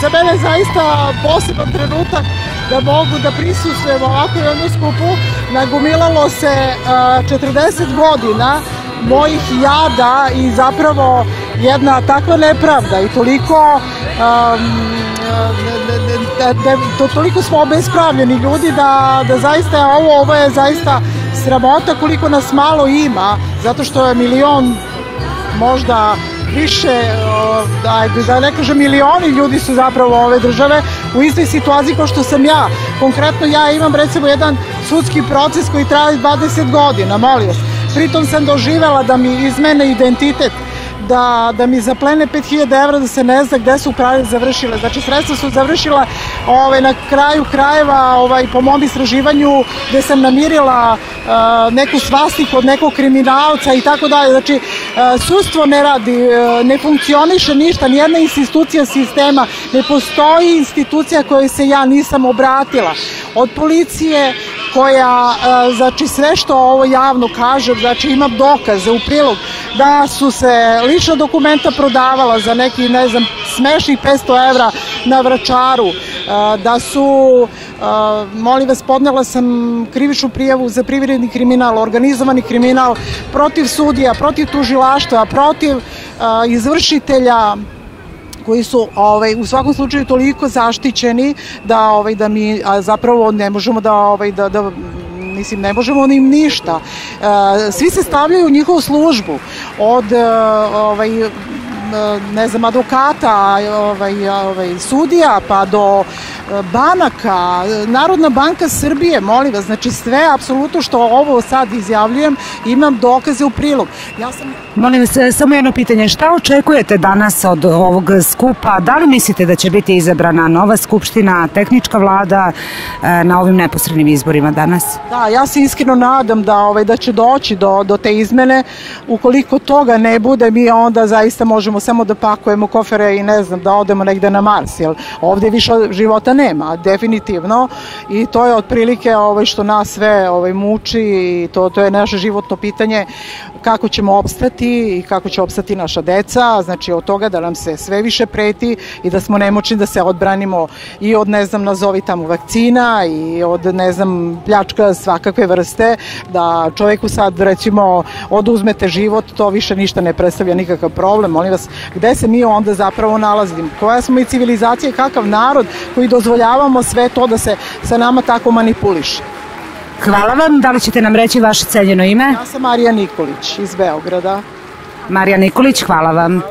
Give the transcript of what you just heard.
za mene je zaista poseban trenutak da mogu da prisustujem ovako jednu skupu. Nagumilalo se uh, 40 godina mojih jada i zapravo jedna takva nepravda i toliko um, da, da, to, toliko smo obespravljeni ljudi da, da zaista ovo, ovo je zaista sramota koliko nas malo ima, zato što je milion možda više, da, da ne kažem milioni ljudi su zapravo ove države u istoj situaciji kao što sam ja. Konkretno ja imam recimo jedan sudski proces koji traje 20 godina, molim vas. Pritom sam doživela da mi izmene identitet da, da mi zaplene 5000 evra da se ne zna gde su kralje završile. Znači sredstva su završila ovaj, na kraju krajeva ovaj, po mom istraživanju gde sam namirila uh, neku svastiku od nekog kriminalca i tako dalje. Znači uh, sudstvo ne radi, uh, ne funkcioniše ništa, nijedna institucija sistema, ne postoji institucija kojoj se ja nisam obratila. Od policije koja, znači sve što ovo javno kaže, znači ima dokaze u prilog da su se lična dokumenta prodavala za neki, ne znam, smešnih 500 evra na vračaru, da su, molim vas, podnela sam krivičnu prijavu za privredni kriminal, organizovani kriminal protiv sudija, protiv tužilaštva, protiv izvršitelja koji su ovaj u svakom slučaju toliko zaštićeni da ovaj da mi a zapravo ne možemo da ovaj da da mislim ne možemo im ništa. Svi se stavljaju u njihovu službu od ovaj ne znam, advokata, ovaj, ovaj, sudija, pa do banaka, Narodna banka Srbije, molim vas, znači sve, apsolutno što ovo sad izjavljujem, imam dokaze u prilog. Ja sam... Molim vas, samo jedno pitanje, šta očekujete danas od ovog skupa? Da li mislite da će biti izabrana nova skupština, tehnička vlada na ovim neposrednim izborima danas? Da, ja se iskreno nadam da, ovaj, da će doći do, do te izmene. Ukoliko toga ne bude, mi onda zaista možemo samo da pakujemo kofere i ne znam, da odemo negde na Mars, jer ovde više života nema, definitivno. I to je otprilike ovaj, što nas sve ovaj, muči i to, to je naše životno pitanje kako ćemo opstati i kako će opstati naša deca, znači od toga da nam se sve više preti i da smo nemoćni da se odbranimo i od, ne znam, nazovi tamo vakcina i od, ne znam, pljačka svakakve vrste, da čoveku sad, recimo, oduzmete život, to više ništa ne predstavlja nikakav problem. Molim vas, gde se mi onda zapravo nalazimo? Koja smo i civilizacija, kakav narod koji dozvoljavamo sve to da se sa nama tako manipuliše? Hvala vam. Da li ćete nam reći vaše celjeno ime? Ja sam Marija Nikolić iz Beograda. Marija Nikolić, hvala vam.